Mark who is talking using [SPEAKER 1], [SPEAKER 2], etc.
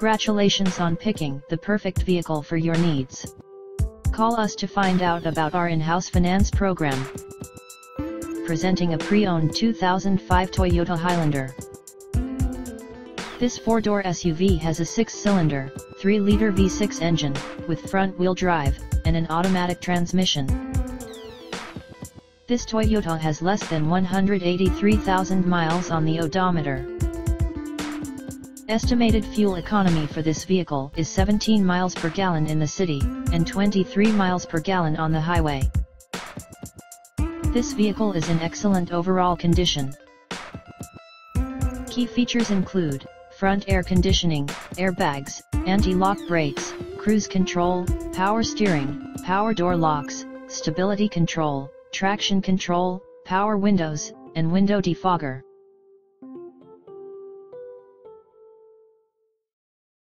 [SPEAKER 1] Congratulations on picking the perfect vehicle for your needs. Call us to find out about our in-house finance program. Presenting a pre-owned 2005 Toyota Highlander. This four-door SUV has a six-cylinder, 3-liter V6 engine, with front-wheel drive, and an automatic transmission. This Toyota has less than 183,000 miles on the odometer. Estimated fuel economy for this vehicle is 17 miles per gallon in the city, and 23 miles per gallon on the highway. This vehicle is in excellent overall condition. Key features include, front air conditioning, airbags, anti-lock brakes, cruise control, power steering, power door locks, stability control, traction control, power windows, and window defogger.